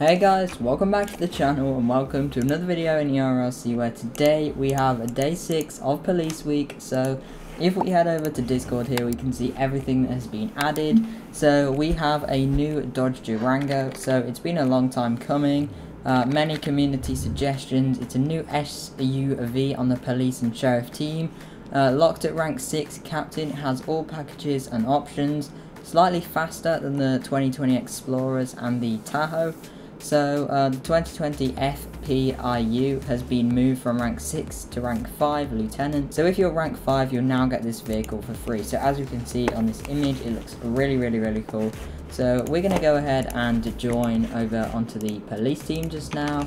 Hey guys, welcome back to the channel and welcome to another video in ERLC where today we have a day 6 of police week. So if we head over to discord here we can see everything that has been added. So we have a new Dodge Durango. So it's been a long time coming. Uh, many community suggestions. It's a new SUV on the police and sheriff team. Uh, locked at rank 6 captain has all packages and options. Slightly faster than the 2020 Explorers and the Tahoe so uh, the 2020 FPIU has been moved from rank 6 to rank 5 lieutenant. So if you're rank 5 you'll now get this vehicle for free. So as you can see on this image it looks really really really cool. So we're going to go ahead and join over onto the police team just now.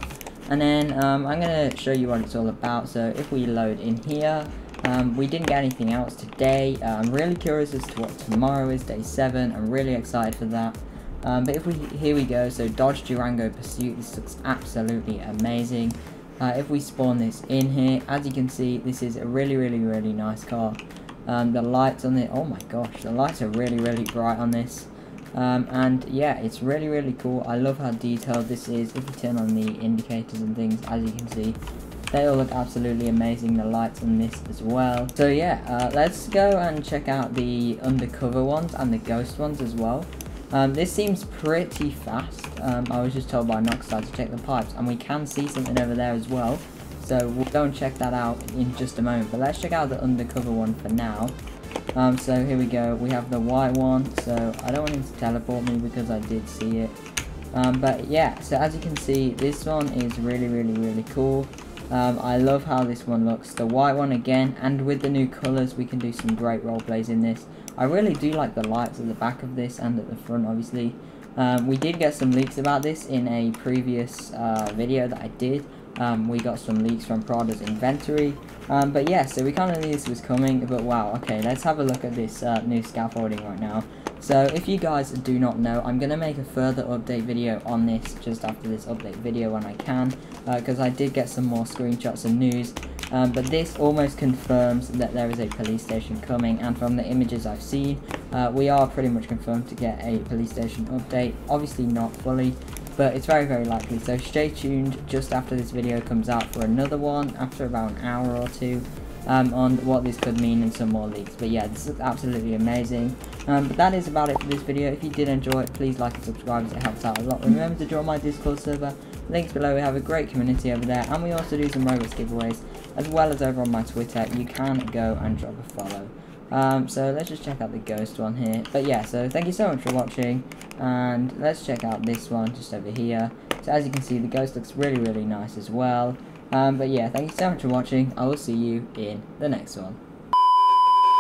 And then um, I'm going to show you what it's all about. So if we load in here, um, we didn't get anything else today. Uh, I'm really curious as to what tomorrow is, day 7. I'm really excited for that. Um, but if we, here we go, so Dodge Durango Pursuit, this looks absolutely amazing. Uh, if we spawn this in here, as you can see, this is a really, really, really nice car. Um, the lights on it, oh my gosh, the lights are really, really bright on this. Um, and yeah, it's really, really cool. I love how detailed this is. If you turn on the indicators and things, as you can see, they all look absolutely amazing, the lights on this as well. So yeah, uh, let's go and check out the undercover ones and the ghost ones as well. Um, this seems pretty fast. Um, I was just told by Noxstar to check the pipes, and we can see something over there as well. So we'll go and check that out in just a moment. But let's check out the undercover one for now. Um, so here we go. We have the white one. So I don't want him to teleport me because I did see it. Um, but yeah, so as you can see, this one is really, really, really cool. Um, I love how this one looks. The white one again, and with the new colours, we can do some great role plays in this. I really do like the lights at the back of this and at the front, obviously. Um, we did get some leaks about this in a previous uh, video that I did. Um, we got some leaks from Prada's inventory. Um, but yeah, so we kind of knew this was coming, but wow, okay, let's have a look at this uh, new scaffolding right now. So if you guys do not know, I'm going to make a further update video on this just after this update video when I can, because uh, I did get some more screenshots and news. Um, but this almost confirms that there is a police station coming, and from the images I've seen, uh, we are pretty much confirmed to get a police station update. Obviously not fully, but it's very very likely. So stay tuned just after this video comes out for another one, after about an hour or two um, on what this could mean and some more leaks. But yeah, this is absolutely amazing. Um, but that is about it for this video. If you did enjoy it, please like and subscribe as it helps out a lot. Remember to join my Discord server. Links below. We have a great community over there. And we also do some Robux giveaways. As well as over on my Twitter. You can go and drop a follow. Um, so let's just check out the ghost one here. But yeah, so thank you so much for watching. And let's check out this one just over here. So as you can see, the ghost looks really, really nice as well. Um, but yeah, thank you so much for watching. I will see you in the next one.